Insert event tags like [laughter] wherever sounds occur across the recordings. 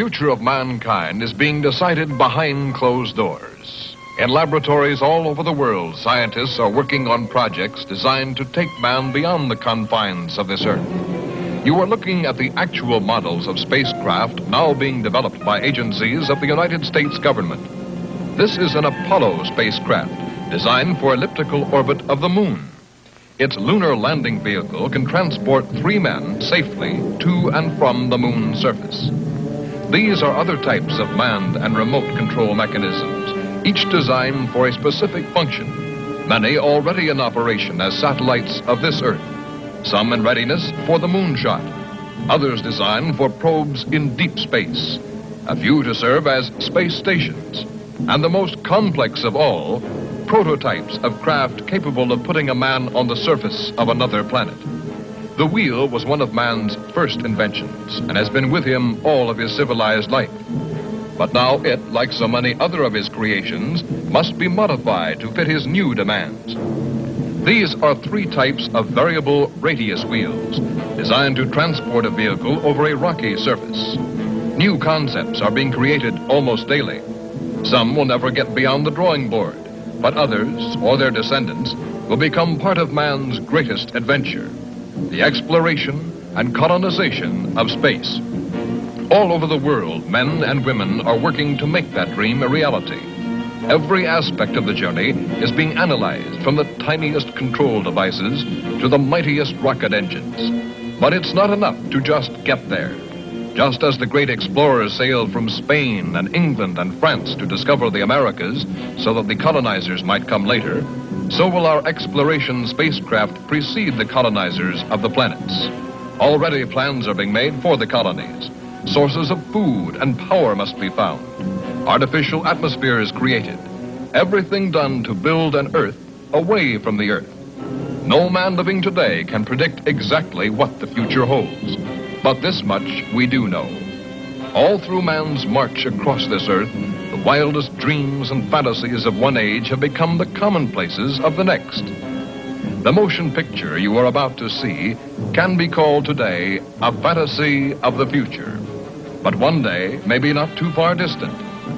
future of mankind is being decided behind closed doors. In laboratories all over the world, scientists are working on projects designed to take man beyond the confines of this earth. You are looking at the actual models of spacecraft now being developed by agencies of the United States government. This is an Apollo spacecraft designed for elliptical orbit of the moon. Its lunar landing vehicle can transport three men safely to and from the moon's surface. These are other types of manned and remote control mechanisms, each designed for a specific function, many already in operation as satellites of this Earth. Some in readiness for the moonshot, others designed for probes in deep space, a few to serve as space stations, and the most complex of all, prototypes of craft capable of putting a man on the surface of another planet. The wheel was one of man's first inventions and has been with him all of his civilized life. But now it, like so many other of his creations, must be modified to fit his new demands. These are three types of variable radius wheels designed to transport a vehicle over a rocky surface. New concepts are being created almost daily. Some will never get beyond the drawing board, but others, or their descendants, will become part of man's greatest adventure the exploration and colonization of space. All over the world, men and women are working to make that dream a reality. Every aspect of the journey is being analyzed from the tiniest control devices to the mightiest rocket engines. But it's not enough to just get there. Just as the great explorers sailed from Spain and England and France to discover the Americas so that the colonizers might come later, so will our exploration spacecraft precede the colonizers of the planets. Already plans are being made for the colonies. Sources of food and power must be found. Artificial atmosphere is created. Everything done to build an Earth away from the Earth. No man living today can predict exactly what the future holds. But this much we do know. All through man's march across this Earth, wildest dreams and fantasies of one age have become the commonplaces of the next. The motion picture you are about to see can be called today a fantasy of the future. But one day, maybe not too far distant,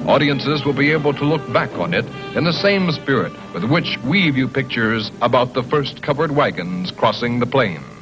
Audiences will be able to look back on it in the same spirit with which we view pictures about the first covered wagons crossing the plains.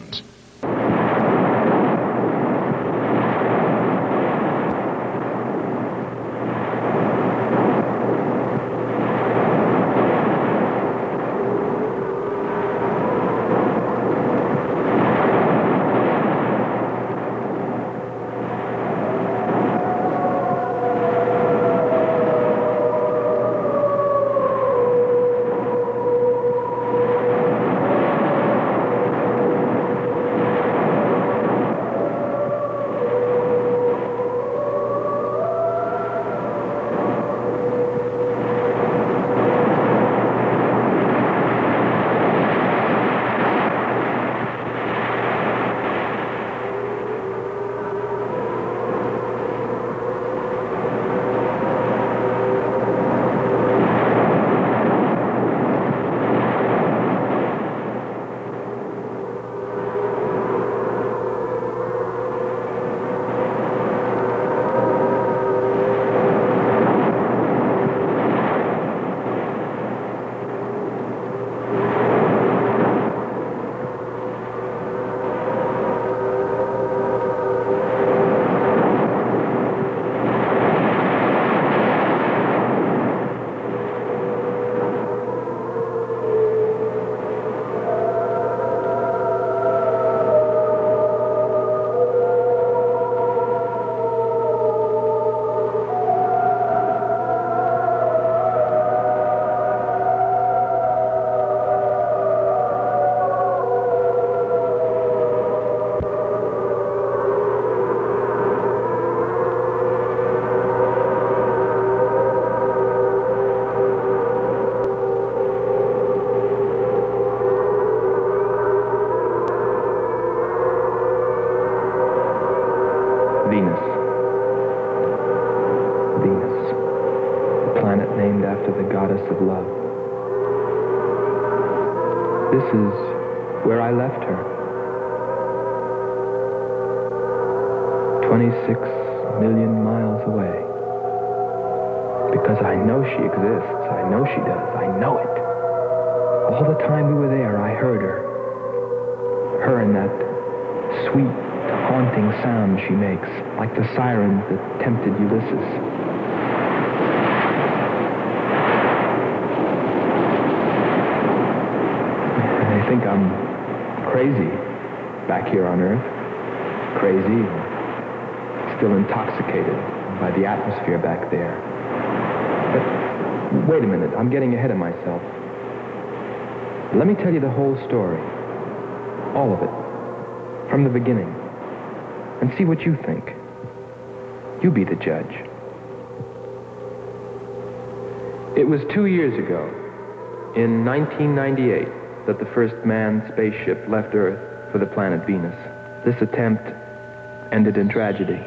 Twenty-six million miles miles away. Because I know she exists. I know she does. I know it. All the time we were there, I heard her. Her and that sweet, haunting sound she makes, like the sirens that tempted Ulysses. They think I'm crazy back here on Earth. Crazy, still intoxicated by the atmosphere back there. But wait a minute, I'm getting ahead of myself. Let me tell you the whole story. All of it. From the beginning. And see what you think. You be the judge. It was two years ago, in 1998, that the first manned spaceship left Earth for the planet Venus. This attempt ended in tragedy.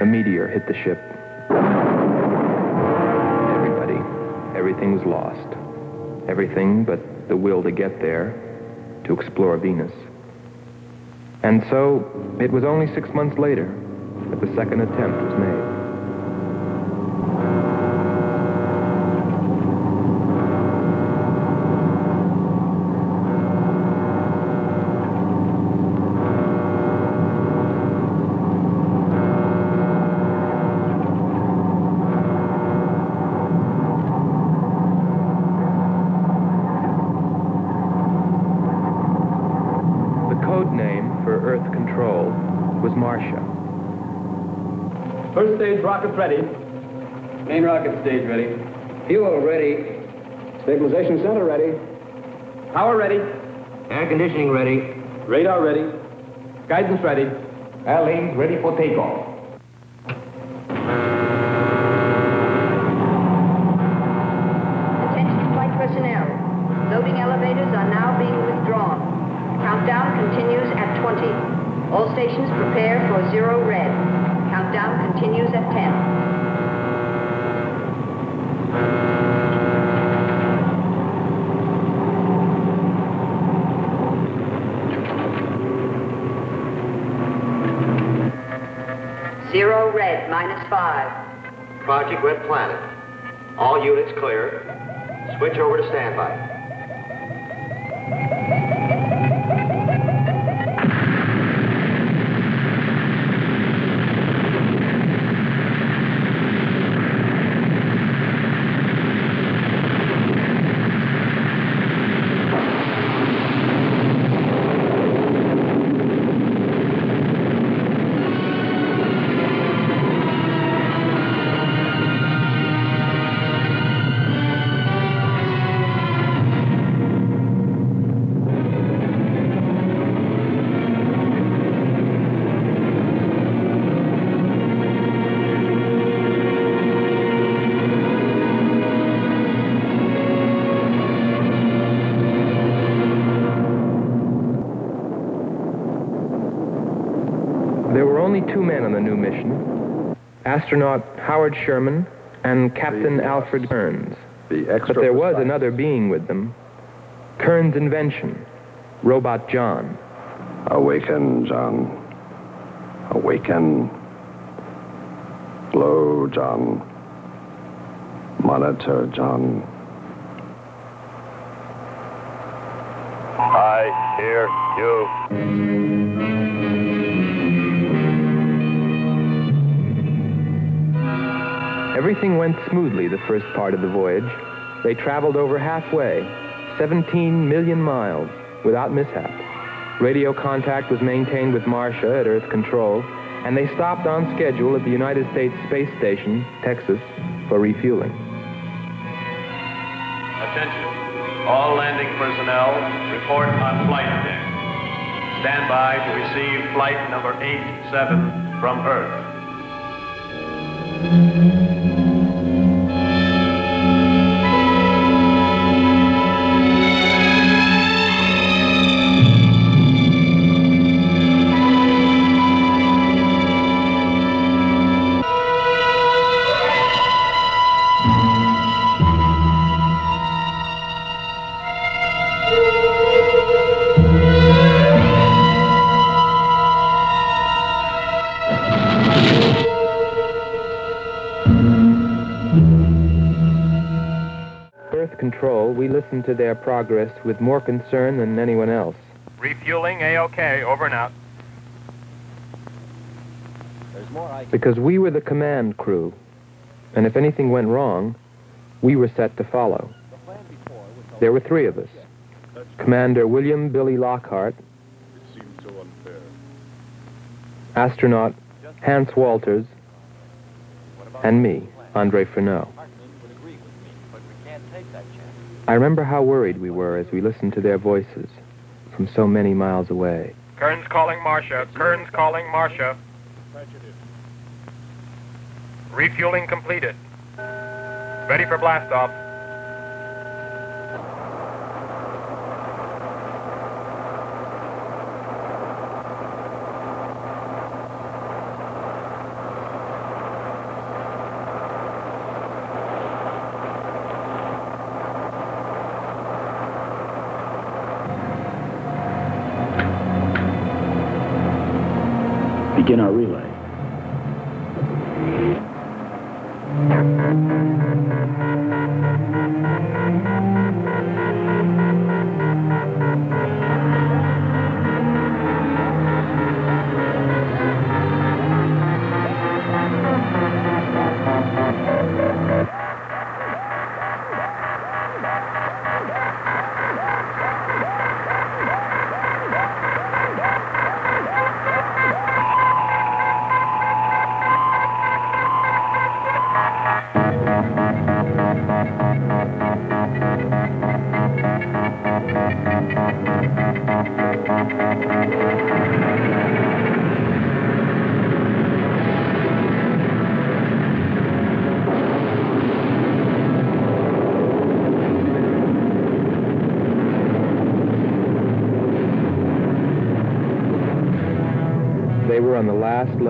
A meteor hit the ship. Everybody, everything was lost. Everything but the will to get there, to explore Venus. And so, it was only six months later that the second attempt was made. The code name for Earth Control was Marcia. Rockets ready. Main rocket stage ready. Fuel ready. Stabilization center ready. Power ready. Air conditioning ready. Radar ready. Guidance ready. Airlanes ready for takeoff. Attention flight personnel. Loading elevators are now being withdrawn. Countdown continues at 20. All stations prepare for zero red. Countdown continues at 10. Zero red, minus five. Project Red Planet. All units clear. Switch over to standby. Astronaut Howard Sherman and Captain Alfred Kearns. Be extra But there was precise. another being with them Kearns' invention, Robot John. Awaken, John. Awaken. Glow, John. Monitor, John. I hear you. Everything went smoothly the first part of the voyage. They traveled over halfway, 17 million miles, without mishap. Radio contact was maintained with Marcia at Earth Control, and they stopped on schedule at the United States Space Station, Texas, for refueling. Attention. All landing personnel, report on flight deck. Stand by to receive flight number 87 from Earth. Thank you. Control, to their progress with more concern than anyone else. Refueling A-OK, over and out. Because we were the command crew, and if anything went wrong, we were set to follow. There were three of us. Commander William Billy Lockhart, astronaut Hans Walters, and me, Andre Furneaux. I remember how worried we were as we listened to their voices from so many miles away. Kearns calling Marcia. Kearns calling Marcia. Refueling completed. Ready for blastoff.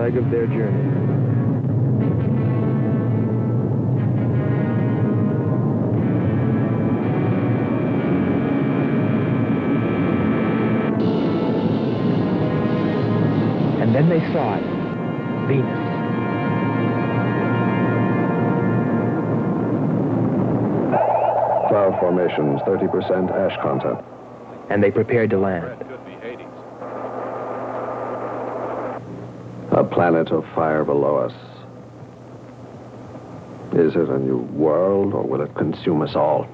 Leg of their journey. And then they saw it. Venus. Cloud formations, 30% ash content. And they prepared to land. A planet of fire below us. Is it a new world, or will it consume us all?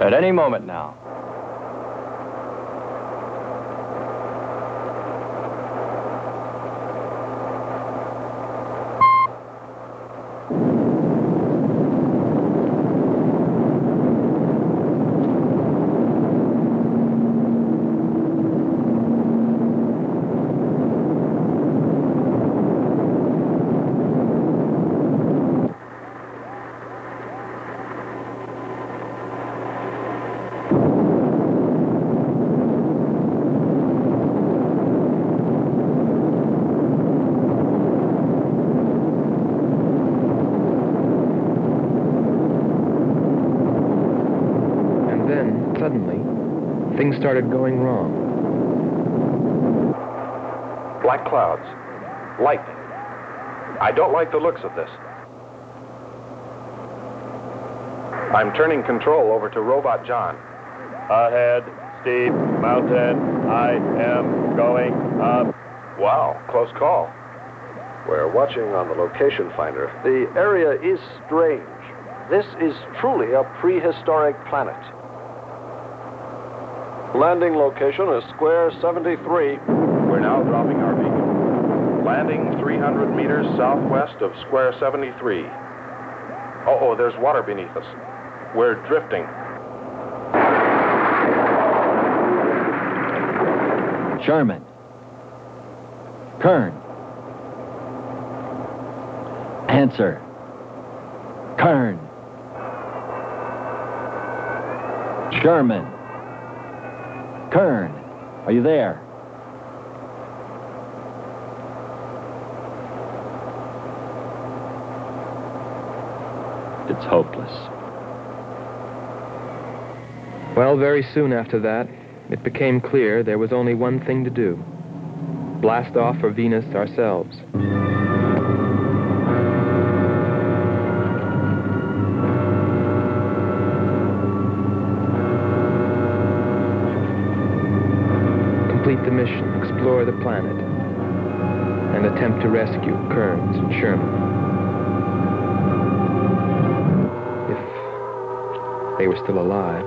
At any moment now. And then, suddenly, things started going wrong. Black clouds. Lightning. I don't like the looks of this. I'm turning control over to Robot John. Ahead, steep mountain. I am going up. Wow, close call. We're watching on the location finder. The area is strange. This is truly a prehistoric planet. Landing location is square 73. We're now dropping our beacon. Landing 300 meters southwest of square 73. Oh, oh, there's water beneath us. We're drifting. Sherman. Kern. Answer. Kern. Sherman. Kern. Are you there? It's hopeless. Well, very soon after that, it became clear there was only one thing to do. Blast off for Venus ourselves. Complete the mission, explore the planet, and attempt to rescue Kearns and Sherman. They were still alive.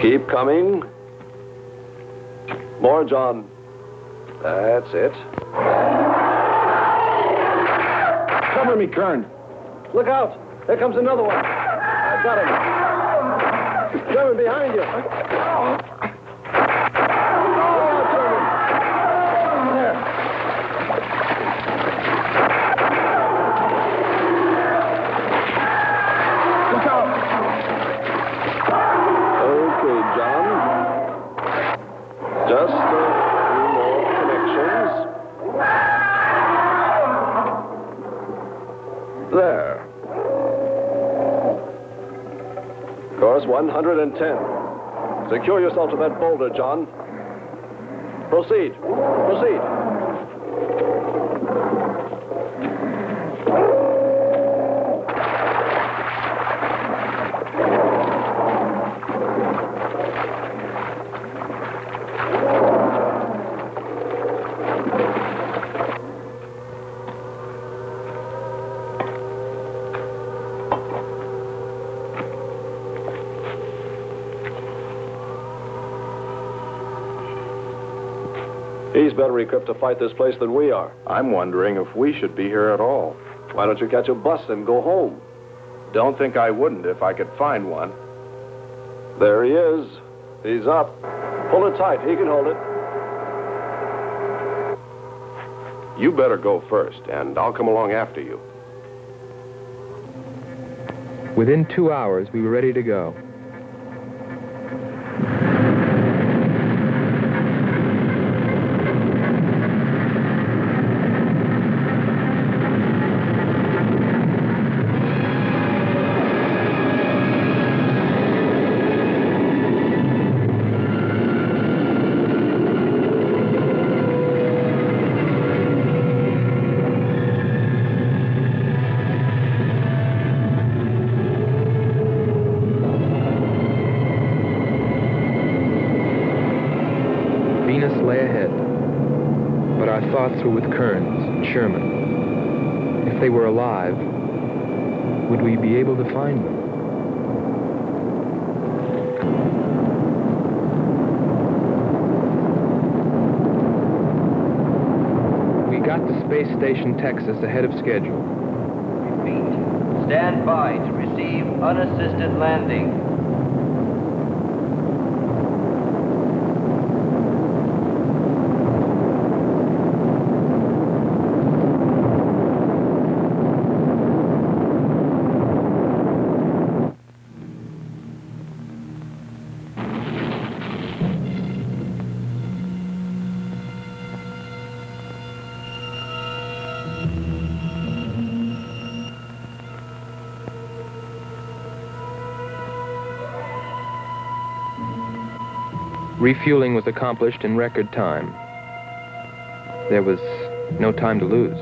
Keep coming. More, John. That's it. Cover me, Kern. Look out! There comes another one. I've got him. Sherman, behind you. Oh, Sherman. There. Look out! Okay, John. Just a few more connections. There. Course 110. Secure yourself to that boulder, John. Proceed. Proceed. He's better equipped to fight this place than we are. I'm wondering if we should be here at all. Why don't you catch a bus and go home? Don't think I wouldn't if I could find one. There he is. He's up. Pull it tight. He can hold it. You better go first, and I'll come along after you. Within two hours, we were ready to go. Thoughts were with Kearns and Sherman. If they were alive, would we be able to find them? We got to Space Station Texas ahead of schedule. Repeat. Stand by to receive unassisted landing. Refueling was accomplished in record time. There was no time to lose.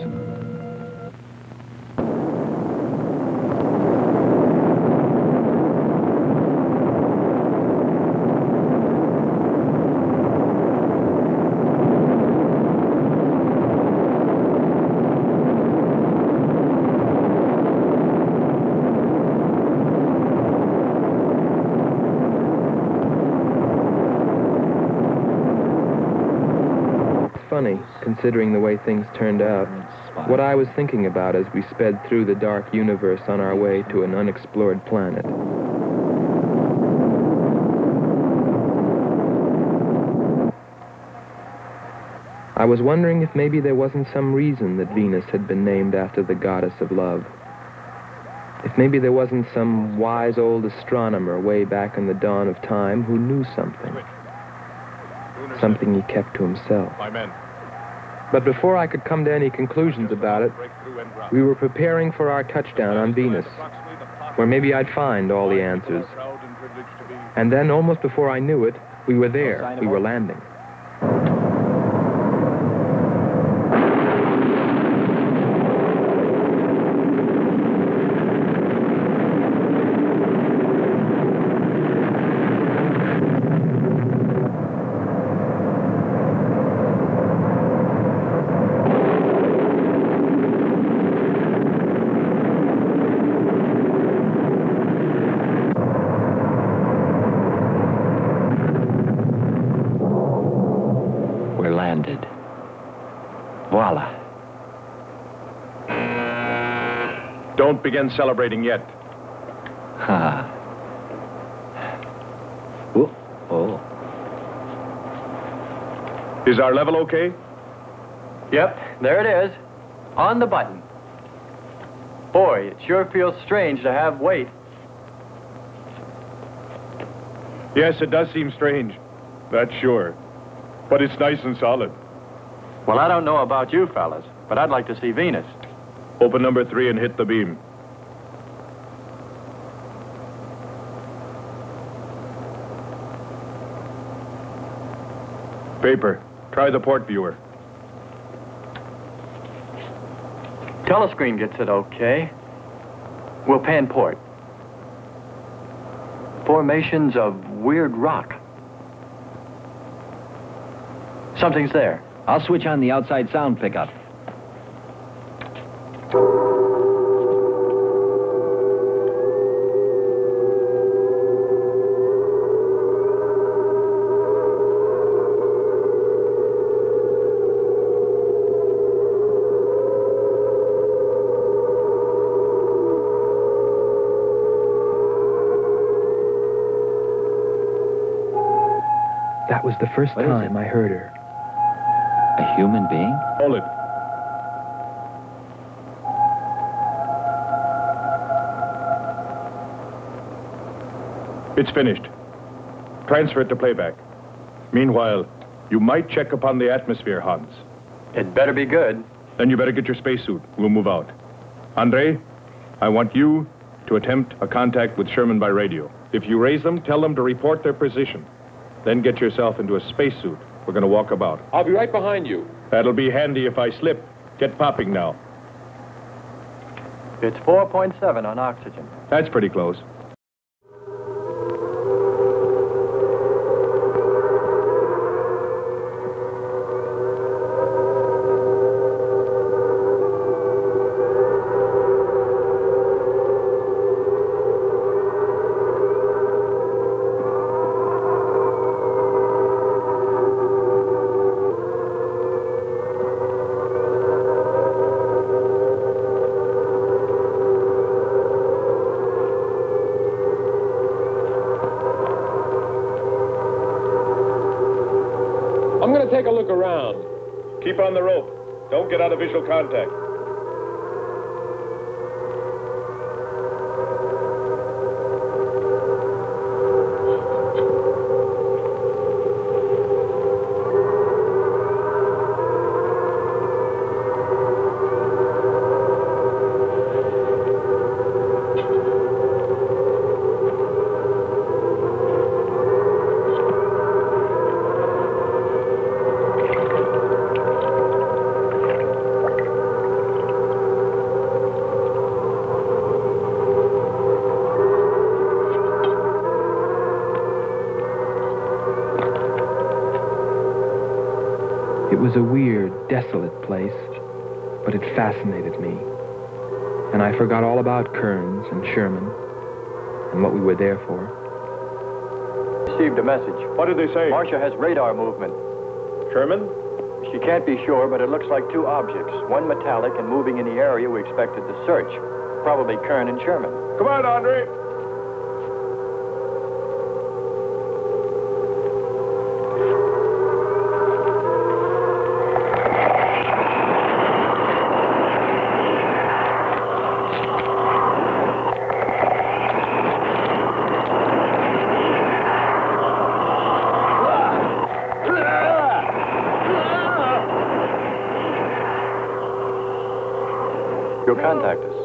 It's funny, considering the way things turned out, what I was thinking about as we sped through the dark universe on our way to an unexplored planet. I was wondering if maybe there wasn't some reason that Venus had been named after the goddess of love. If maybe there wasn't some wise old astronomer way back in the dawn of time who knew something. Something he kept to himself. My men. But before I could come to any conclusions about it, we were preparing for our touchdown on Venus, where maybe I'd find all the answers. And then, almost before I knew it, we were there. We were landing. Don't begin celebrating yet. Ha. Oh. oh. Is our level okay? Yep, there it is. On the button. Boy, it sure feels strange to have weight. Yes, it does seem strange. That's sure. But it's nice and solid. Well, I don't know about you fellas, but I'd like to see Venus. Open number three and hit the beam. Paper. Try the port viewer. Telescreen gets it okay. We'll pan port. Formations of weird rock. Something's there. I'll switch on the outside sound pickup. Was the first What is time I heard her. A human being? Hold it. It's finished. Transfer it to playback. Meanwhile, you might check upon the atmosphere, Hans. It better be good. Then you better get your spacesuit. We'll move out. Andre, I want you to attempt a contact with Sherman by radio. If you raise them, tell them to report their position. Then get yourself into a spacesuit. We're going to walk about. I'll be right behind you. That'll be handy if I slip. Get popping now. It's 4.7 on oxygen. That's pretty close. Keep on the rope. Don't get out of visual contact. Was a weird, desolate place, but it fascinated me. And I forgot all about Kearns and Sherman and what we were there for. Received a message. What did they say? Marcia has radar movement. Sherman? She can't be sure, but it looks like two objects. One metallic and moving in the area we expected to search. Probably Kern and Sherman. Come on, Andre. You'll contact us.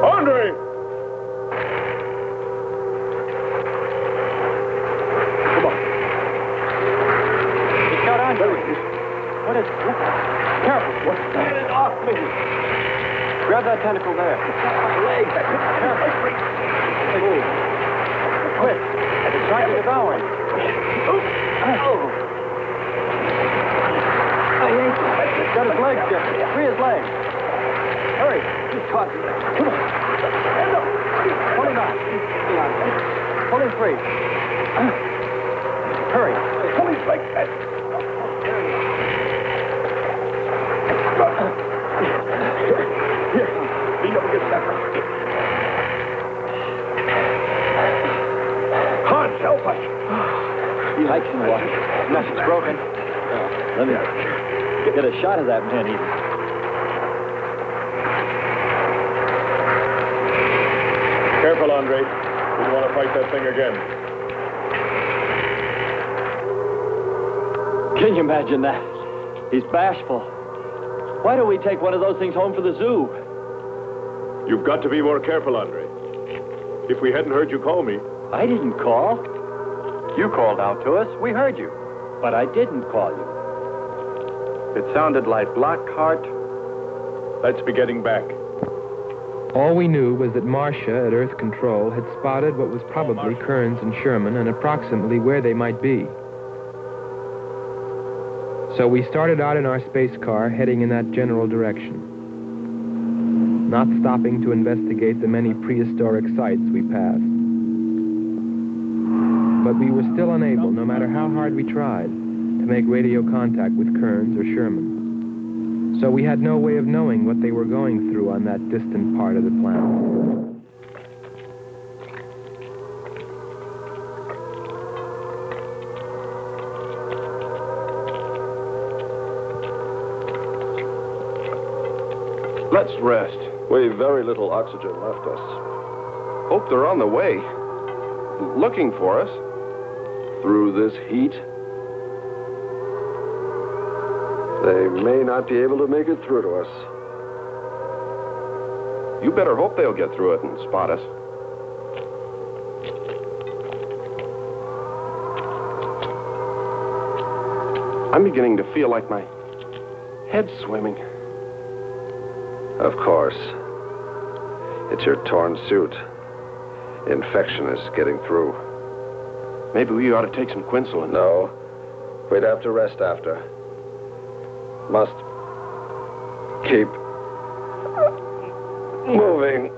Andre! He's got on to it. What is... Careful. What? Get it off me. Grab that tentacle there. My leg. Careful. Move. Quick. It's trying to devour him. Oh. He's got his legs, Jeffrey. Free his legs. Hurry. He's caught. Come on. Pull him out. Pull him free. Hurry. Pull his legs. I can watch. Nothing's broken. Oh, let me get a shot of that man even. Careful, Andre. We don't want to fight that thing again. Can you imagine that? He's bashful. Why don't we take one of those things home for the zoo? You've got to be more careful, Andre. If we hadn't heard you call me, I didn't call, You called out to us. We heard you. But I didn't call you. It sounded like Lockhart. let's be getting back. All we knew was that Marcia at Earth Control had spotted what was probably Kearns and Sherman and approximately where they might be. So we started out in our space car heading in that general direction, not stopping to investigate the many prehistoric sites we passed. But we were still unable, no matter how hard we tried, to make radio contact with Kearns or Sherman. So we had no way of knowing what they were going through on that distant part of the planet. Let's rest. We've very little oxygen left us. Hope they're on the way. Looking for us. Through this heat. They may not be able to make it through to us. You better hope they'll get through it and spot us. I'm beginning to feel like my head's swimming. Of course. It's your torn suit. Infection is getting through. Maybe we ought to take some quinsulin. No. We'd have to rest after. Must keep moving.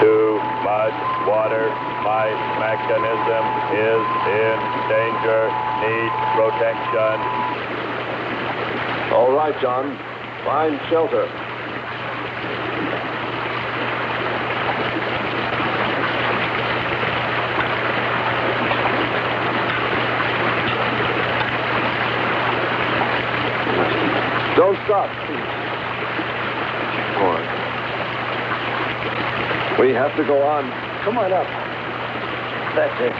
Too much water. My mechanism is in danger. Need protection. All right, John. Find shelter. Don't stop, please. Go on. We have to go on. Come on up. That's it.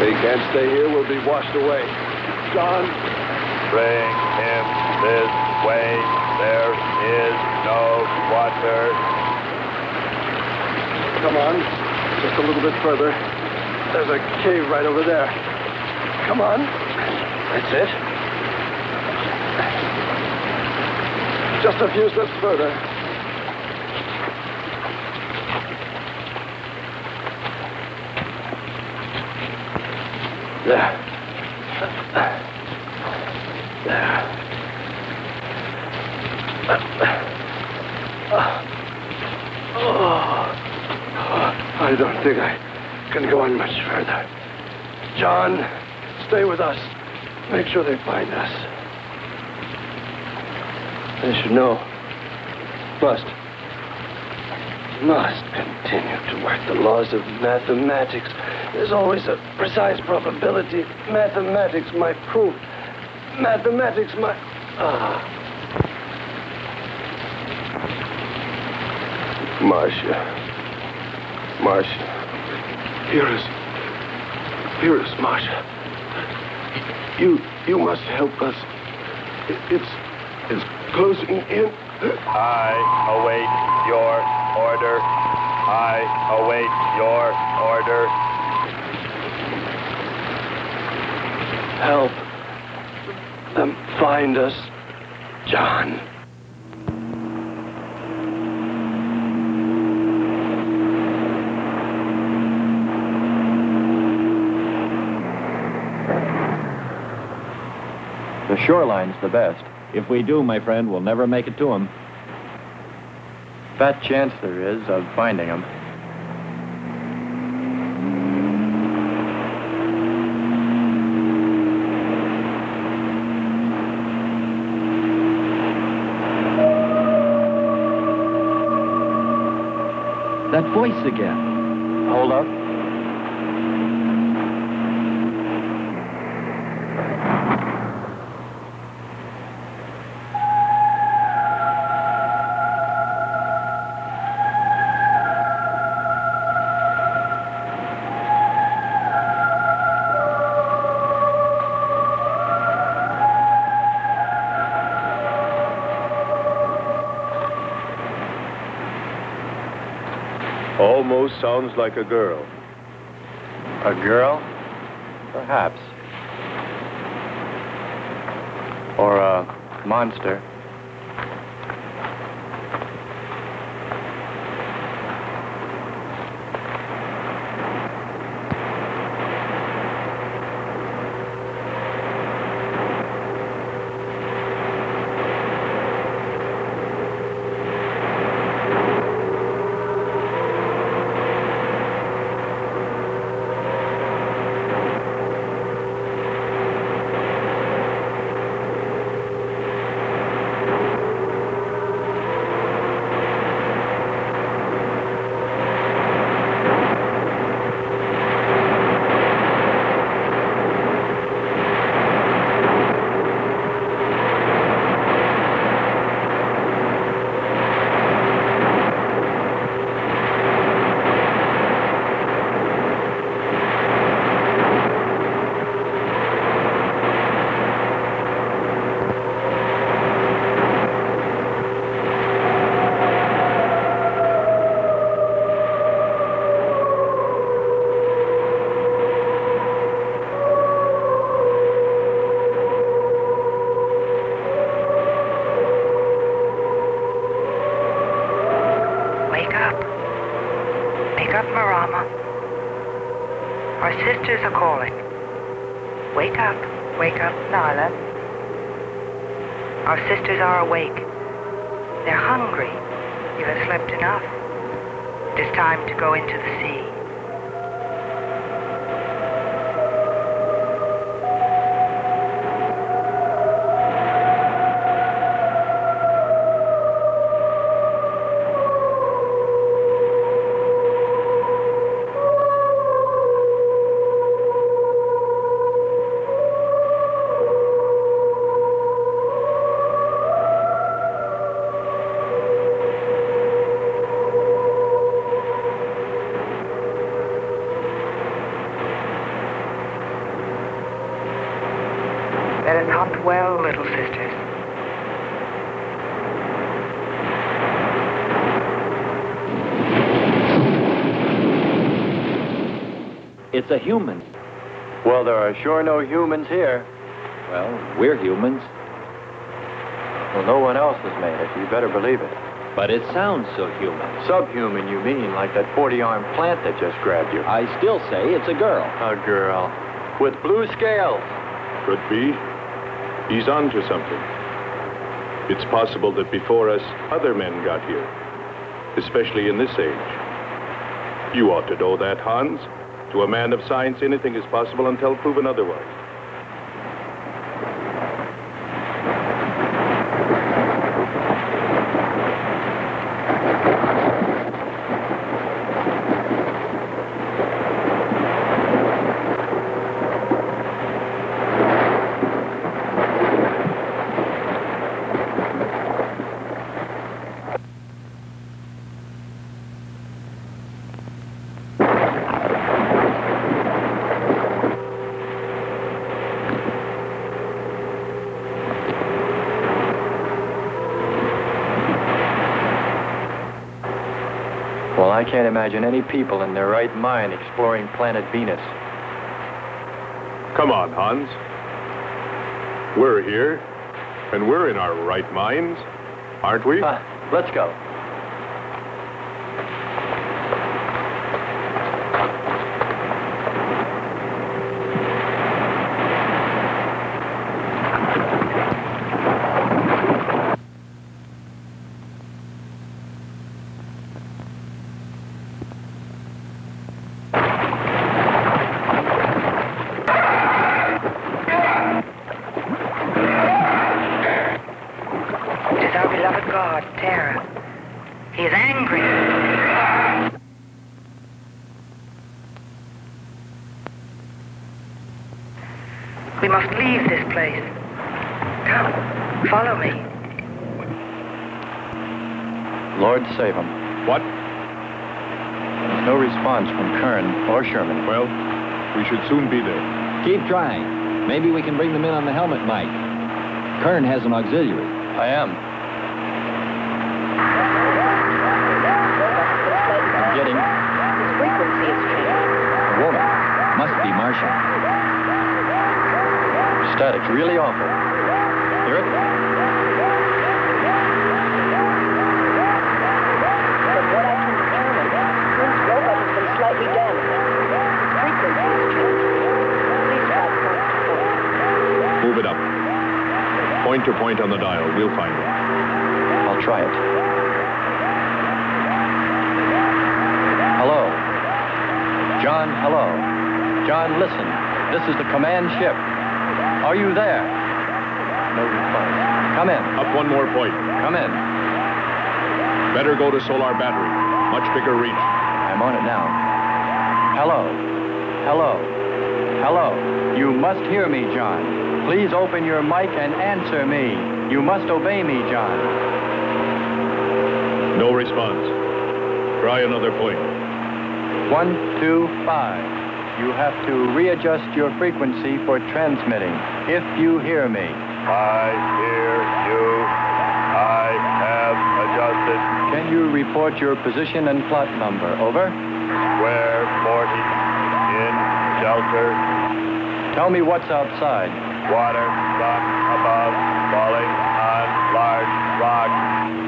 They can't stay here. We'll be washed away. John, Bring him this way. There is no water. come on. Just a little bit further. There's a cave right over there. Come on. That's it. Just a few steps further. There. Oh. I don't think I can go on much further. John, stay with us. Make sure they find us. They should know. Must. Must continue to work the laws of mathematics. There's always a precise probability. Mathematics might prove mathematics, my. Ah. Marcia. Marcia. Here is. Here is Marcia. You. You must help us. It's. It's closing in. I await your order. I await your order. Help them find us, John. The shoreline's the best. If we do, my friend, we'll never make it to him. Fat chance there is of finding him. That voice again. Hold up. Almost sounds like a girl. A girl? Perhaps. Or a monster. It's a human. Well, there are sure no humans here. Well, we're humans. Well, no one else has made it. You better believe it. But it sounds so human. Subhuman, you mean, like that 40-armed plant that just grabbed you. I still say it's a girl. A girl. With blue scales. Could be. He's on to something. It's possible that before us, other men got here, especially in this age. You ought to know that, Hans. To a man of science, anything is possible until proven otherwise. Well, I can't imagine any people in their right mind exploring planet Venus. Come on, Hans. We're here, and we're in our right minds, aren't we? Uh, let's go. It is our beloved god, Terra. He is angry. We must leave this place. Come, follow me. Lord save him. What? There's no response from Kern or Sherman. Well, we should soon be there. Keep trying. Maybe we can bring them in on the helmet Mike. Kern has an auxiliary. I am. I'm getting His frequency is changing. A woman. Must be Marcia. static, really awful. To point on the dial. We'll find it. I'll try it. Hello. John, hello. John, listen. This is the command ship. Are you there? No response. Come in. Up one more point. Come in. Better go to solar battery. Much bigger reach. I'm on it now. Hello. Hello. Hello. You must hear me, John. Please open your mic and answer me. You must obey me, John. No response. Try another point. One, two, five. You have to readjust your frequency for transmitting. If you hear me. I hear you. I have adjusted. Can you report your position and plot number? Over. Square 40 in shelter. Tell me what's outside. Water, sun above, falling on large rock.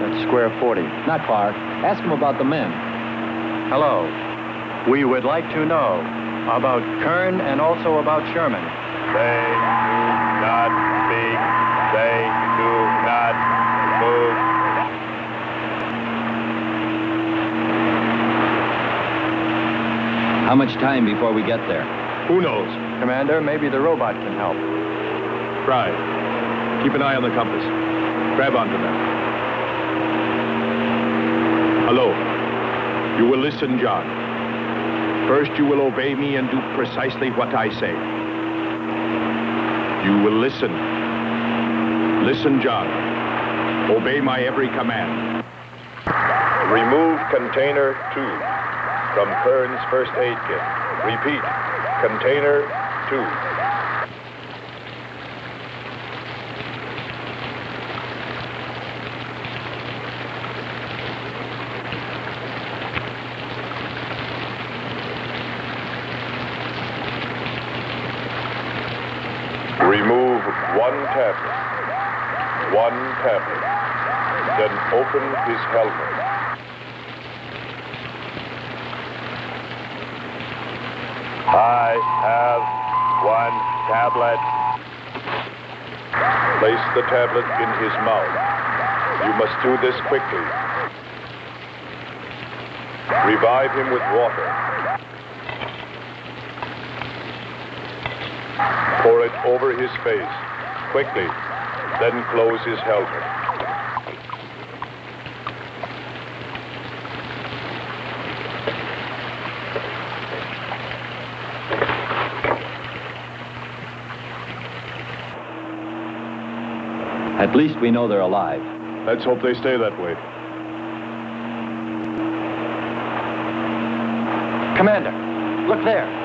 That's square 40. Not far. Ask him about the men. Hello. We would like to know about Kern and also about Sherman. They do not speak. They do not move. How much time before we get there? Who knows? Commander, maybe the robot can help. Try. Keep an eye on the compass. Grab onto that. Hello. You will listen, John. First, you will obey me and do precisely what I say. You will listen. Listen, John. Obey my every command. Remove container two from Kern's first aid kit. Repeat, container two. Remove one tablet. One Then open his helmet. I have one tablet. Place the tablet in his mouth. You must do this quickly. Revive him with water. Pour it over his face. Quickly. Then close his helmet. At least we know they're alive. Let's hope they stay that way. Commander, look there.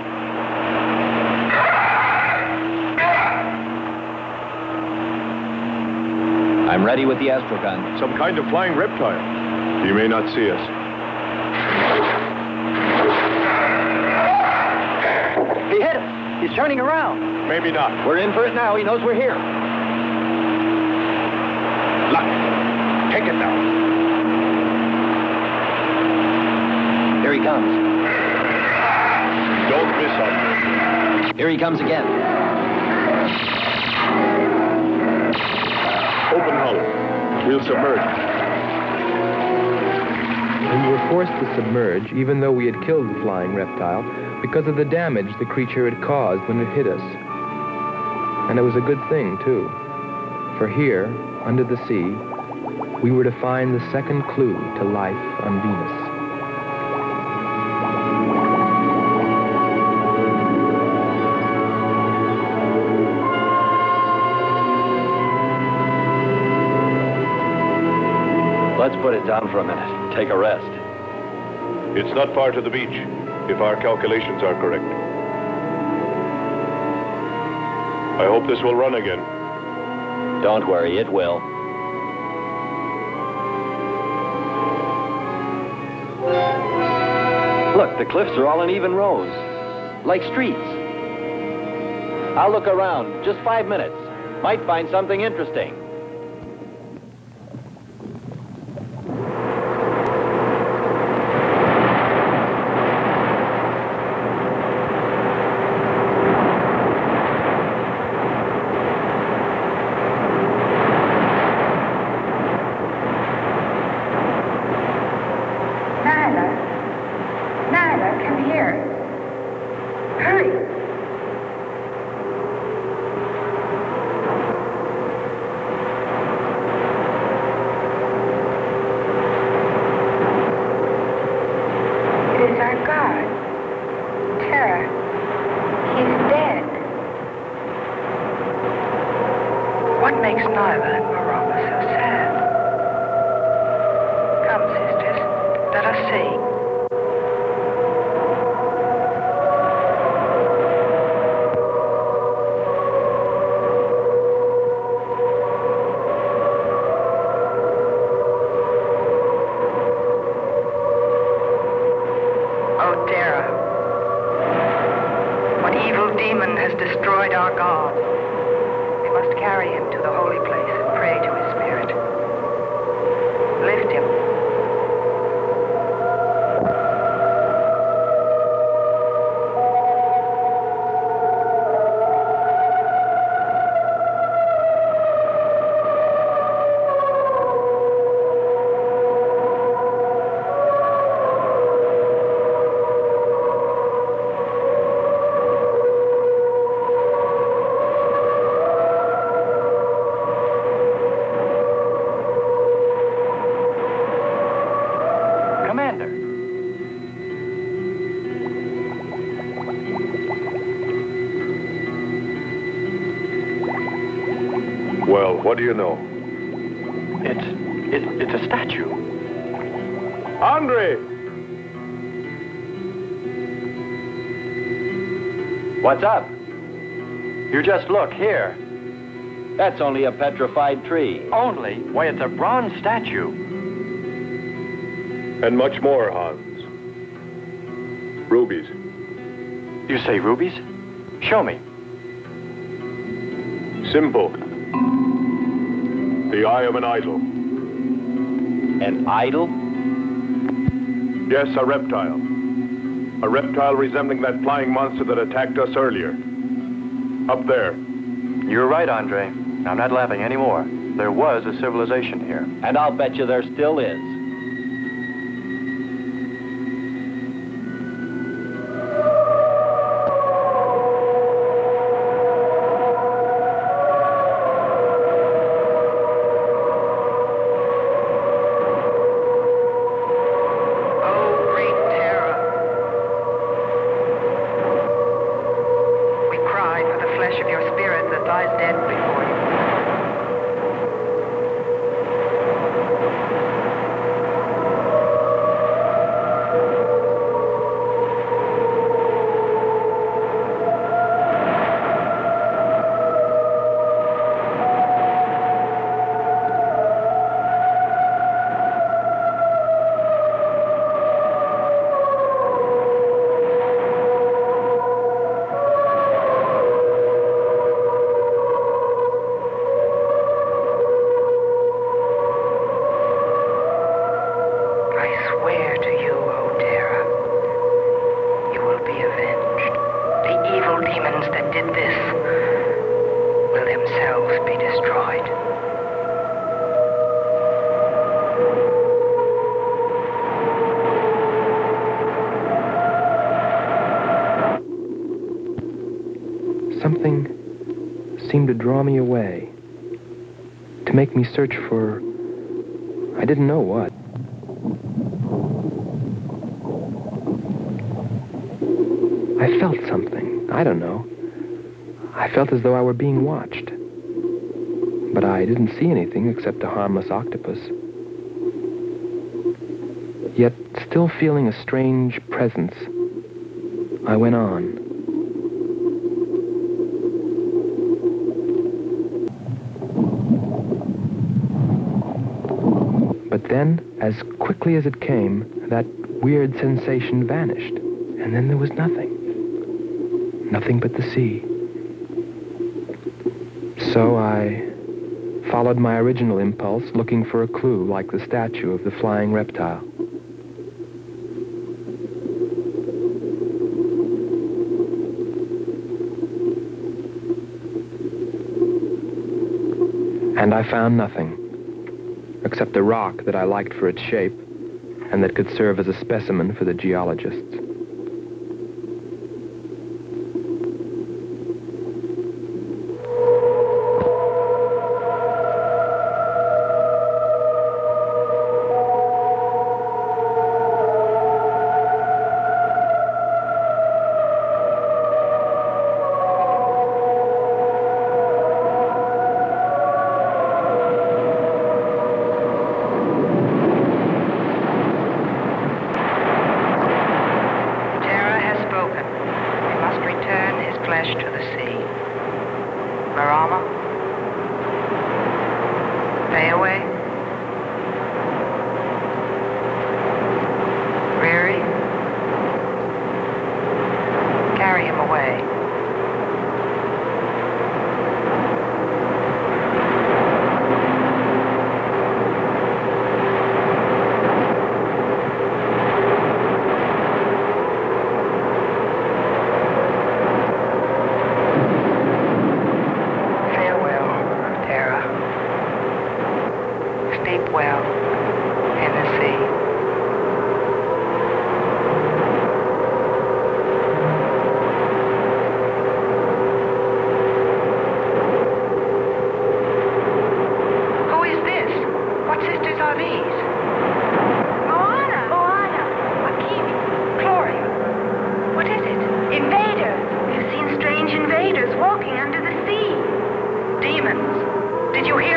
I'm ready with the astrogun. Some kind of flying reptile. He may not see us. He hit us. He's turning around. Maybe not. We're in for it now. He knows we're here. Luck. Take it now. Here he comes. Don't miss him. Here he comes again. We'll submerge. We were forced to submerge, even though we had killed the flying reptile, because of the damage the creature had caused when it hit us. And it was a good thing, too. For here, under the sea, we were to find the second clue to life on Venus. Let's put it down for a minute. Take a rest. It's not far to the beach, if our calculations are correct. I hope this will run again. Don't worry, it will. Look, the cliffs are all in even rows, like streets. I'll look around. Just five minutes. Might find something interesting. What do you know? It's it, it's a statue. Andre! What's up? You just look here. That's only a petrified tree. Only? Why, it's a bronze statue. And much more, Hans. Rubies. You say rubies? Show me. Simple. The eye of an idol. An idol? Yes, a reptile. A reptile resembling that flying monster that attacked us earlier. Up there. You're right, Andre. I'm not laughing anymore. There was a civilization here. And I'll bet you there still is. Me search for, I didn't know what. I felt something. I don't know. I felt as though I were being watched. But I didn't see anything except a harmless octopus. Yet, still feeling a strange presence, I went on. But then, as quickly as it came, that weird sensation vanished. And then there was nothing. Nothing but the sea. So I followed my original impulse, looking for a clue like the statue of the flying reptile. And I found nothing, except a rock that I liked for its shape and that could serve as a specimen for the geologists.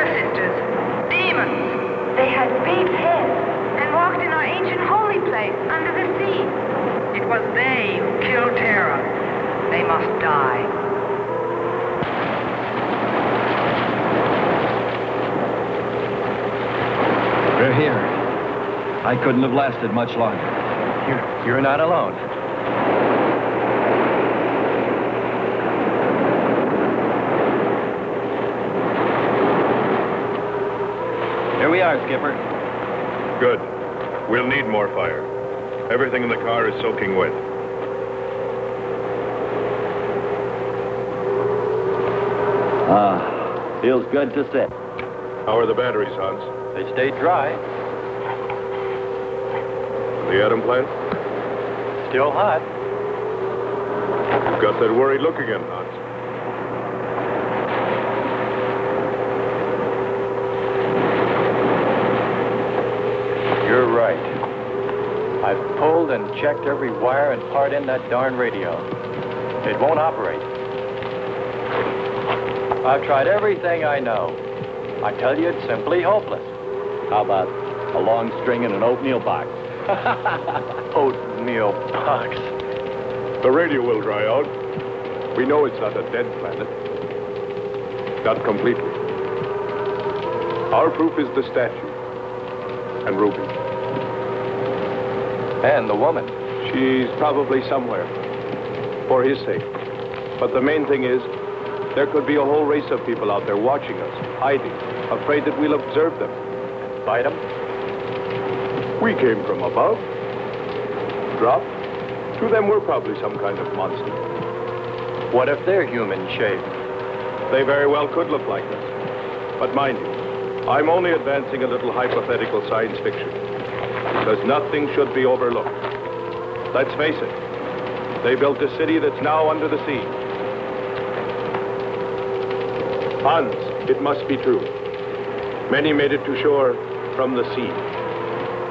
Sisters? Demons. They had big heads and walked in our ancient holy place under the sea. It was they who killed Terra. They must die. We're here. I couldn't have lasted much longer. You're, you're not alone. We are, Skipper. Good. We'll need more fire. Everything in the car is soaking wet. Ah, feels good to sit. How are the batteries, Hans? They stayed dry. The atom plant? Still hot. You've got that worried look again, Hans. You're right. I've pulled and checked every wire and part in that darn radio. It won't operate. I've tried everything I know. I tell you, it's simply hopeless. How about a long string and an oatmeal box? [laughs] oatmeal box. The radio will dry out. We know it's not a dead planet. Not completely. Our proof is the statue. And Ruby. And the woman. She's probably somewhere. For his sake. But the main thing is, there could be a whole race of people out there watching us, hiding, afraid that we'll observe them. Fight them? We came from above. Dropped. To them, we're probably some kind of monster. What if they're human shaped? They very well could look like us. But mind you, I'm only advancing a little hypothetical science fiction. Because nothing should be overlooked. Let's face it, they built a city that's now under the sea. Hans, it must be true. Many made it to shore from the sea.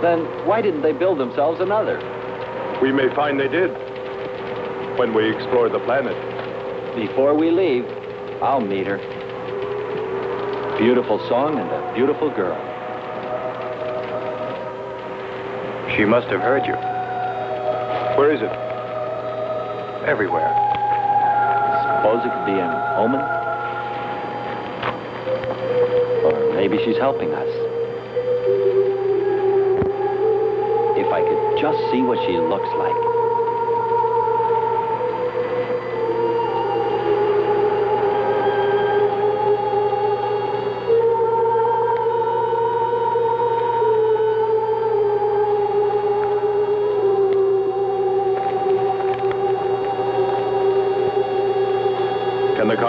Then why didn't they build themselves another? We may find they did when we explore the planet. Before we leave, I'll meet her. Beautiful song and a beautiful girl. She must have heard you. Where is it? Everywhere. Suppose it could be an omen? Or maybe she's helping us. If I could just see what she looks like.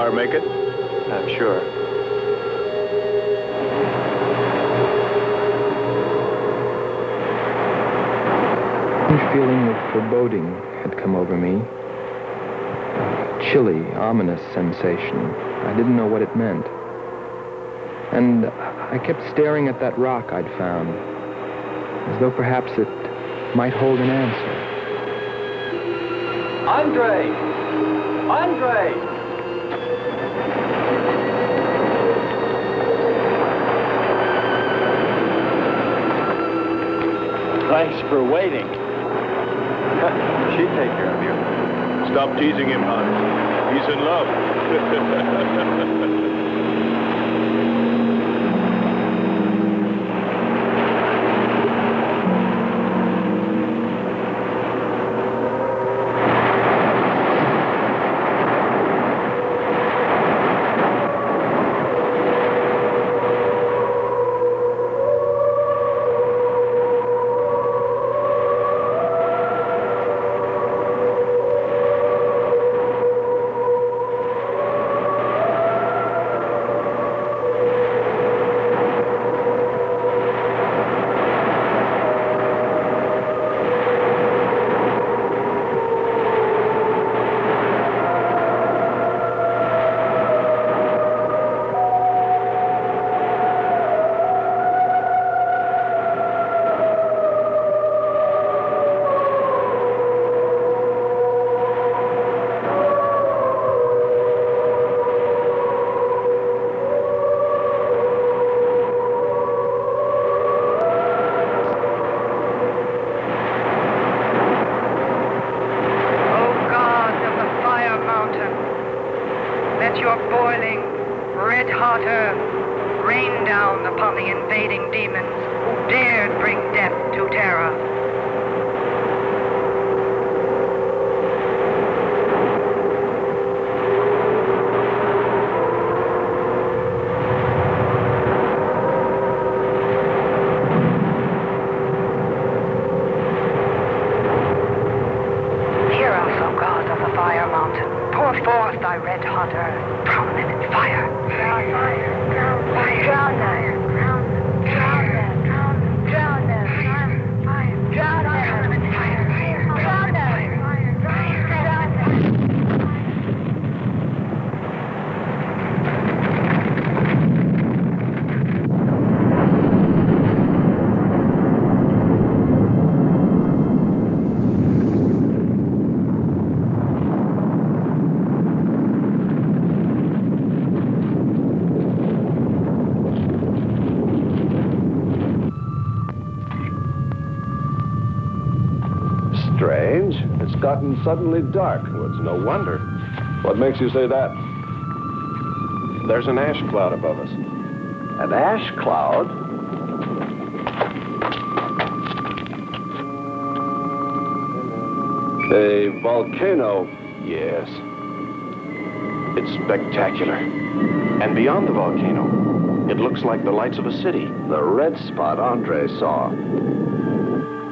Car make it? I'm sure. A feeling of foreboding had come over me. A chilly, ominous sensation. I didn't know what it meant. And I kept staring at that rock I'd found, as though perhaps it might hold an answer. Andre! Andre! For waiting. [laughs] She'd take care of you. Stop teasing him, Hans. He's in love. [laughs] suddenly dark. Well, it's no wonder. What makes you say that? There's an ash cloud above us. An ash cloud? A volcano. Yes. It's spectacular. And beyond the volcano, it looks like the lights of a city. The red spot Andre saw.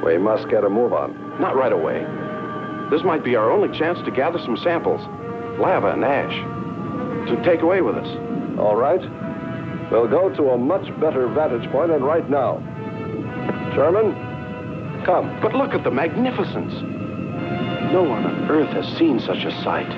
We must get a move on. Not right away. This might be our only chance to gather some samples, lava and ash, to take away with us. All right. We'll go to a much better vantage point, than right now. Sherman, come. But look at the magnificence. No one on Earth has seen such a sight.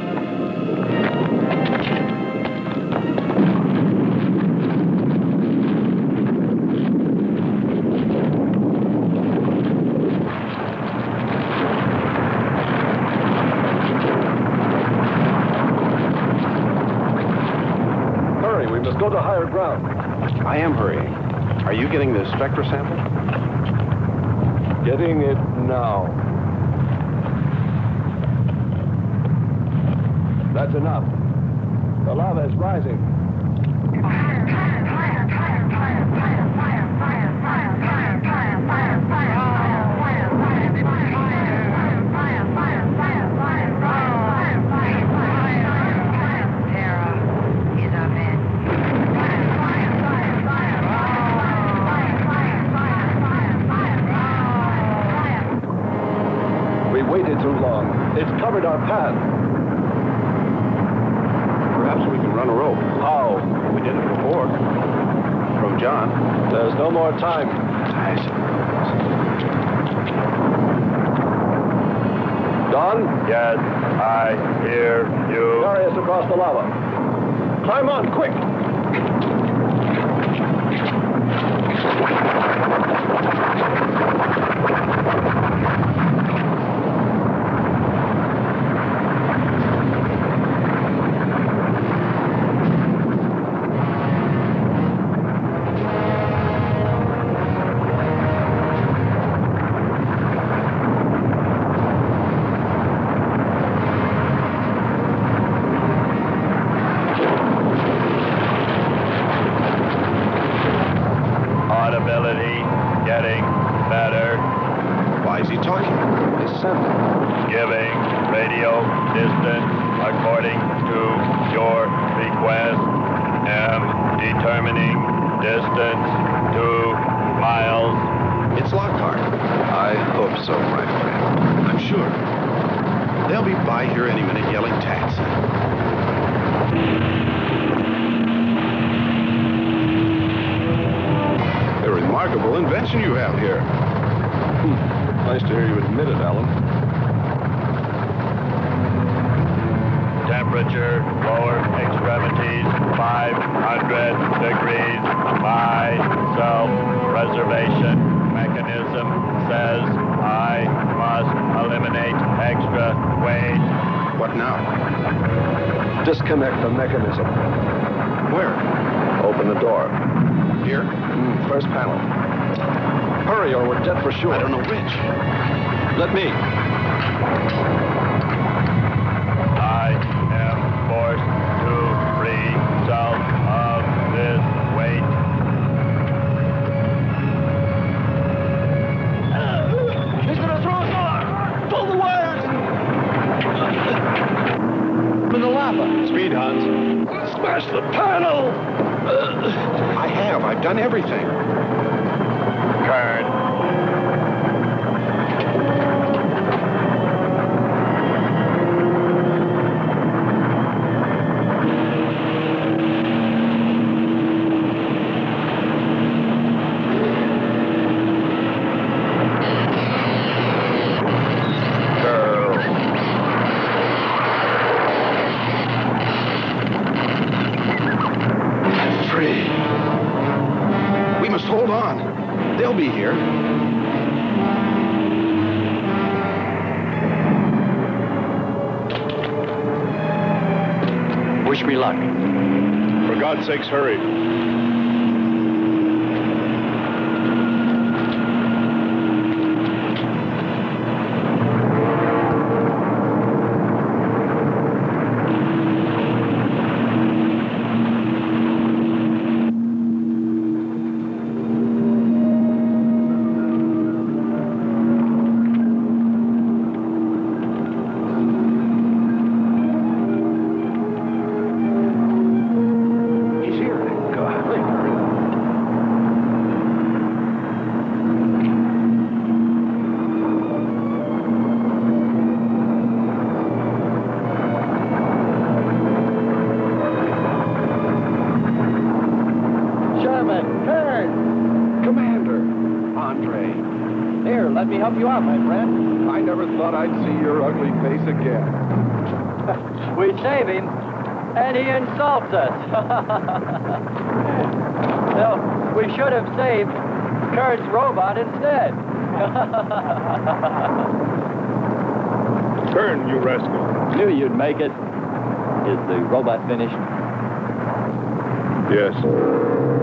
I am hurrying. Are you getting the spectra sample? Getting it now. That's enough. The lava is rising. It's covered our path. Perhaps we can run a rope. How? We did it before. From John. There's no more time. Don? Yes, I hear you. Carry us across the lava. Climb on, quick! Audibility getting better. Why is he talking? Listen. Giving radio distance according to your request. Am determining distance two miles. It's Lockhart. I hope so, my friend. I'm sure. They'll be by here any minute yelling taxi. A remarkable you have here. Hmm. Nice to hear you admit it, Alan. Temperature, lower extremities, 500 degrees. My self-preservation mechanism says I must eliminate extra weight. What now? Disconnect the mechanism. Where? Open the door. Here? Mm, first panel. Hurry or we're dead for sure. I don't know which. Let me. I am forced to free self of this weight. He's gonna throw us off! Pull the wires! For the lava. Speed, Hans. Smash the panel! I have. I've done everything. Hurry. He's here. God. Sherman, Kern. Commander. Andre. Here, let me help you out, my friend. I never thought I'd see your ugly face again. We save him, and he insults us. no, we should have saved Kern's robot instead. You. Knew you'd make it. Is the robot finished? Yes.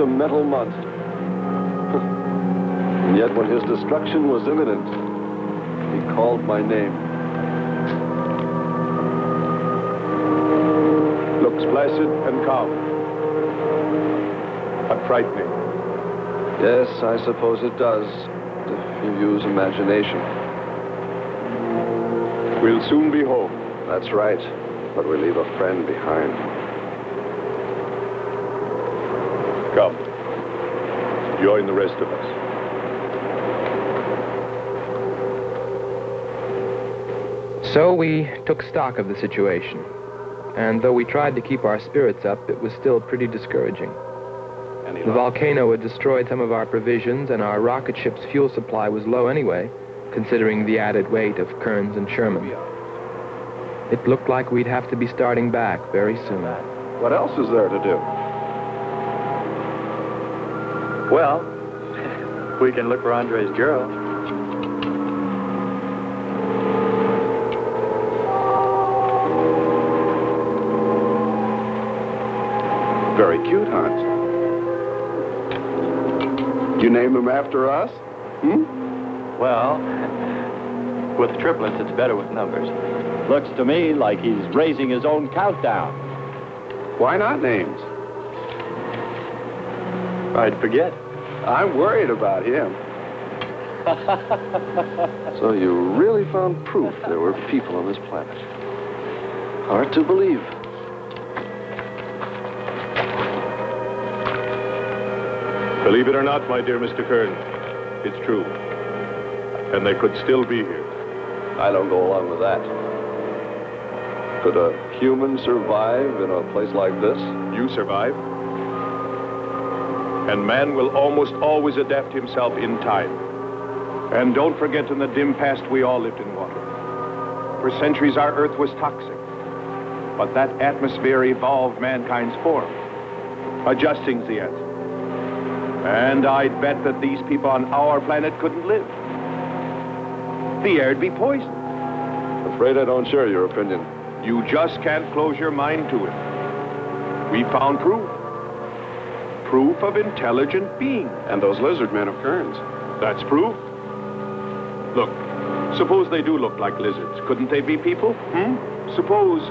A metal monster. [laughs] and yet when his destruction was imminent, he called my name. Looks placid and calm. But frightening. Yes, I suppose it does, if you use imagination. We'll soon be home. That's right, but we leave a friend behind. Come. Join the rest of us. So we took stock of the situation. And though we tried to keep our spirits up, it was still pretty discouraging. The volcano had destroyed some of our provisions, and our rocket ship's fuel supply was low anyway, considering the added weight of Kearns and Sherman. It looked like we'd have to be starting back very soon. What else is there to do? Well, we can look for Andre's girl. Very cute, Hans. You name him after us? Hmm? Well, with triplets, it's better with numbers. Looks to me like he's raising his own countdown. Why not names? I'd forget. I'm worried about him. [laughs] so you really found proof there were people on this planet. Hard to believe. Believe it or not, my dear Mr. Kern, it's true. And they could still be here. I don't go along with that. Could a human survive in a place like this? You survive. And man will almost always adapt himself in time. And don't forget in the dim past we all lived in water. For centuries our Earth was toxic. But that atmosphere evolved mankind's form. Adjusting's the answer. And I'd bet that these people on our planet couldn't live. The air'd be poisoned. Afraid I don't share your opinion. You just can't close your mind to it. We found proof. Proof of intelligent beings. And those lizard men of Kerns. That's proof. Look, suppose they do look like lizards. Couldn't they be people? Hmm? Suppose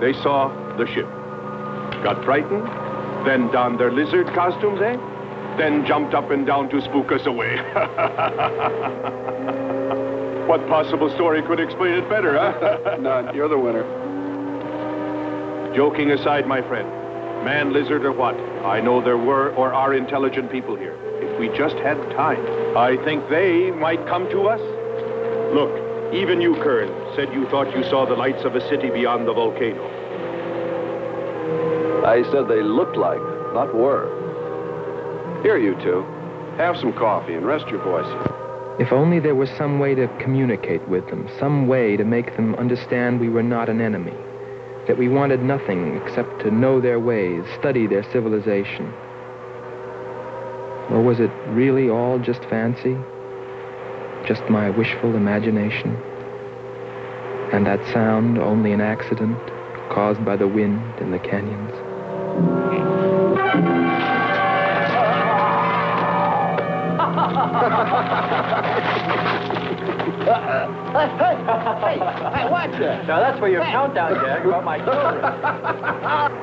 they saw the ship, got frightened, then donned their lizard costumes, eh? Then jumped up and down to spook us away. [laughs] what possible story could explain it better, huh? [laughs] None. You're the winner. Joking aside, my friend, man, lizard, or what, I know there were or are intelligent people here. If we just had time, I think they might come to us. Look, even you, Kern, said you thought you saw the lights of a city beyond the volcano. I said they looked like, not were. Here, you two. Have some coffee and rest your voices. If only there was some way to communicate with them, some way to make them understand we were not an enemy, that we wanted nothing except to know their ways, study their civilization. Or was it really all just fancy? Just my wishful imagination? And that sound only an accident caused by the wind in the canyons? Now that's for your countdown, Jack, about my children. [laughs]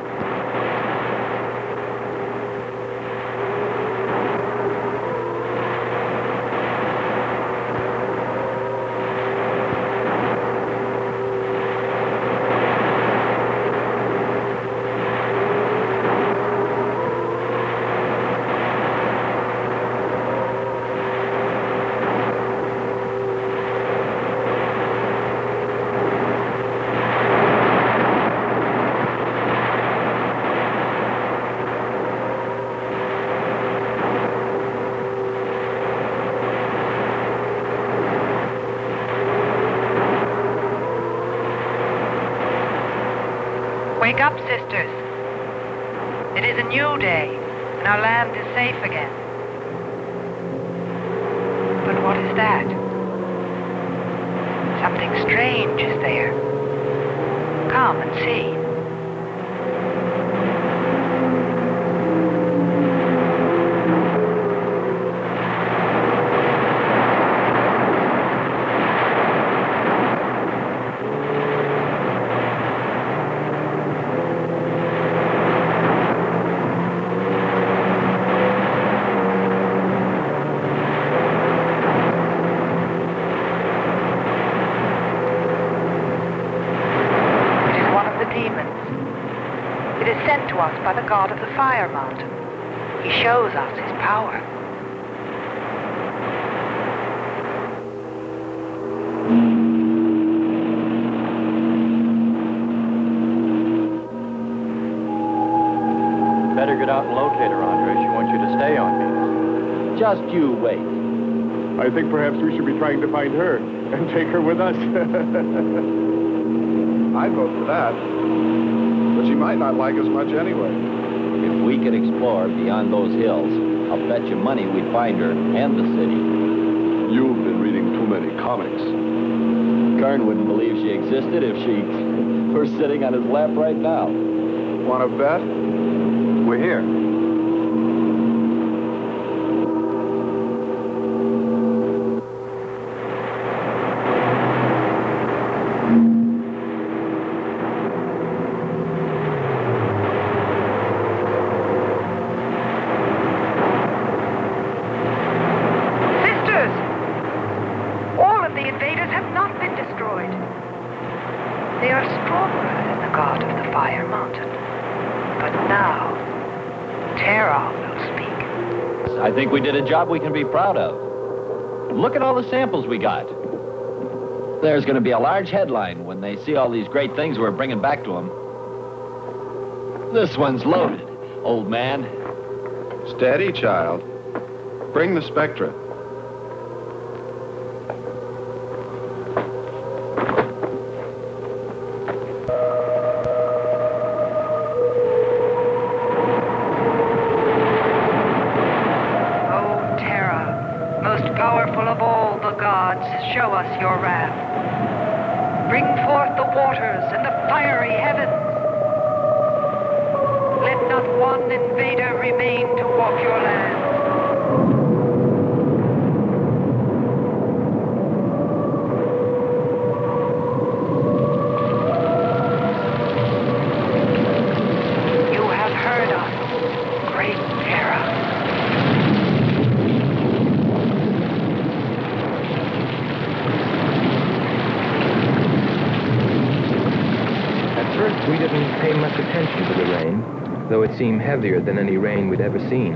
up, sisters. It is a new day, and our land is safe again. But what is that? Something strange is there. Come and see. us by the god of the fire mountain. He shows us his power. Better get out and locate her, Andre. She wants you to stay on me. Just you wait. I think perhaps we should be trying to find her and take her with us. [laughs] I'd vote for that. But she might not like us much anyway. If we could explore beyond those hills, I'll bet you money we'd find her and the city. You've been reading too many comics. Kern wouldn't believe she existed if she were sitting on his lap right now. Want to bet? We're here. Sisters! All of the invaders have not been destroyed. They are stronger than the god of the fire mountain. But now, Terra will speak. I think we did a job we can be proud of. Look at all the samples we got. There's going to be a large headline when they see all these great things we're bringing back to them. This one's loaded, old man. Steady, child. Bring the Spectra. Heavier than any rain we'd ever seen.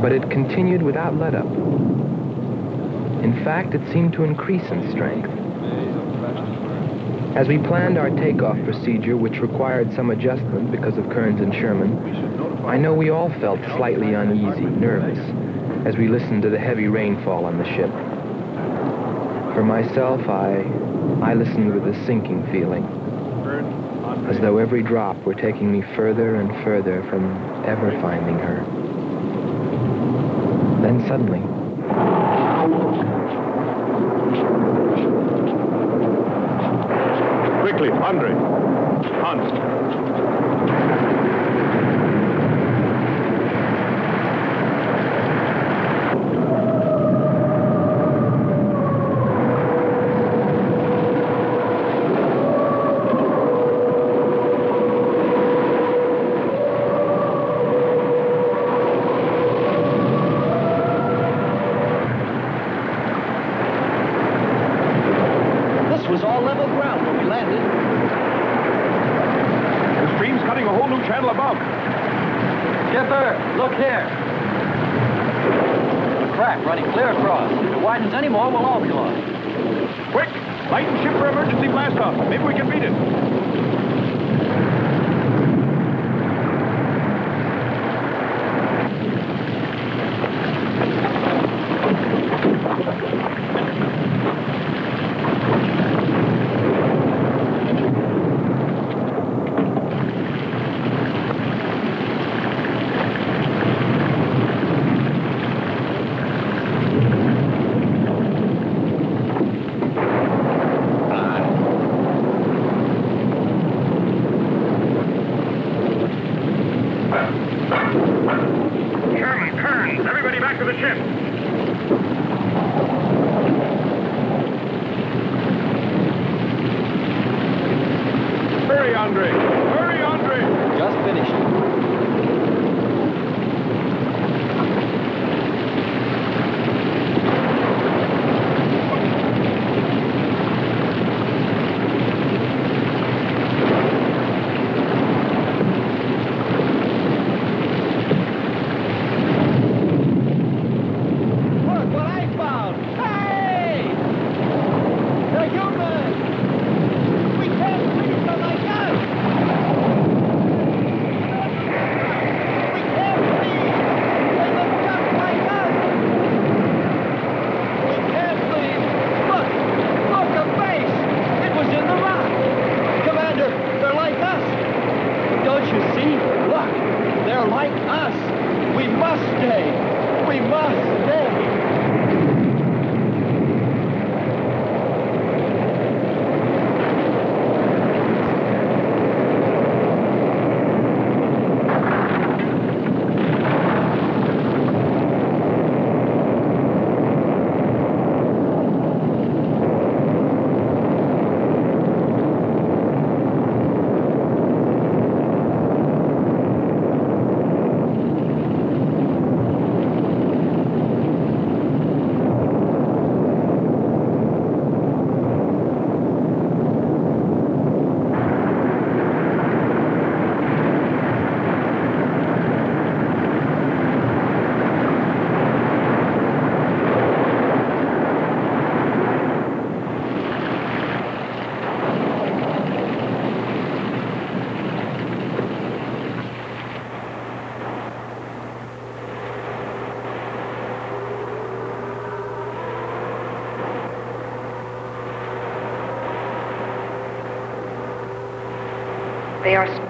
But it continued without let up. In fact, it seemed to increase in strength. As we planned our takeoff procedure, which required some adjustment because of Kearns and Sherman, I know we all felt slightly uneasy, nervous, as we listened to the heavy rainfall on the ship. For myself, I, I listened with a sinking feeling, though every drop were taking me further and further from ever finding her. Then suddenly, Quickly, Andre. Hans. This was all level ground when we landed. The stream's cutting a whole new channel above. Skipper, look here. A crack running clear across. If it widens any more, we'll all be lost. Quick! Lighten ship for emergency blastoff. Maybe we can beat it.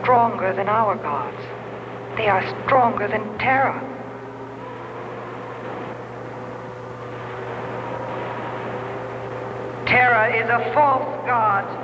Stronger than our gods. They are stronger than Terra. Terra is a false god.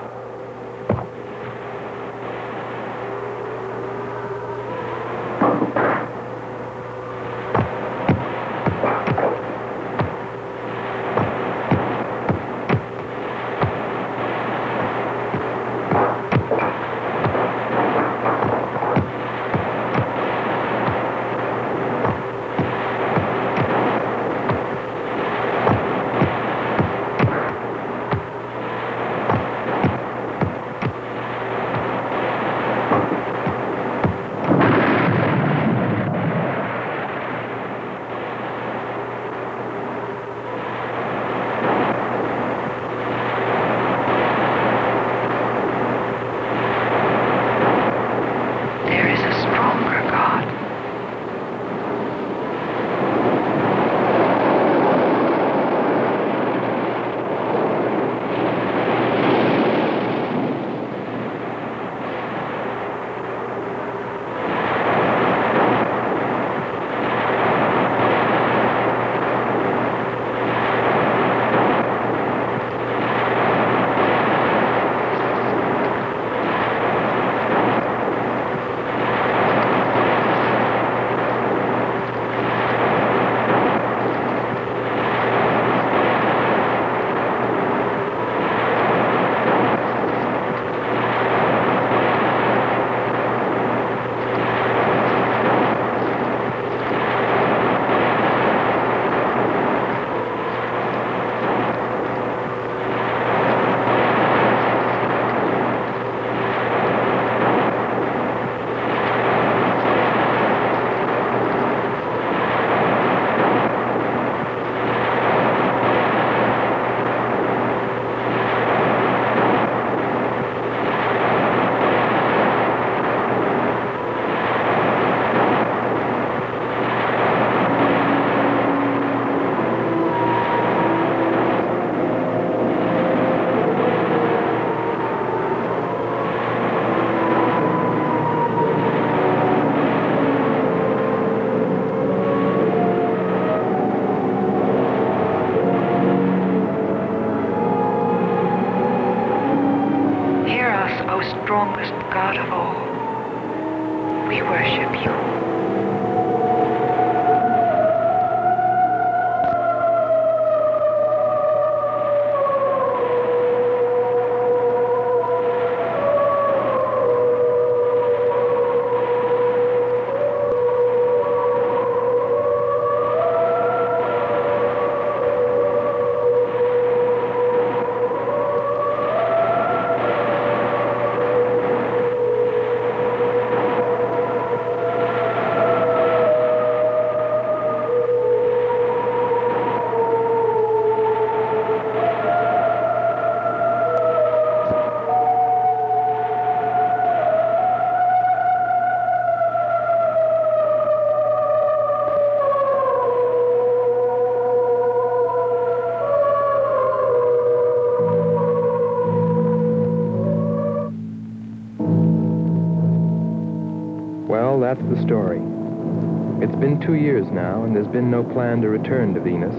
And there's been no plan to return to Venus.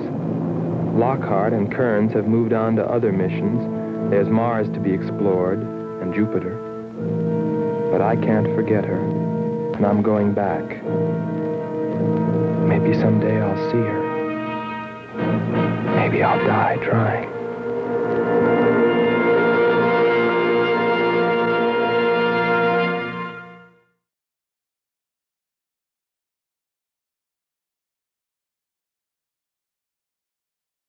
Lockhart and Kearns have moved on to other missions. There's Mars to be explored, and Jupiter. But I can't forget her, and I'm going back. Maybe someday I'll see her. Maybe I'll die trying.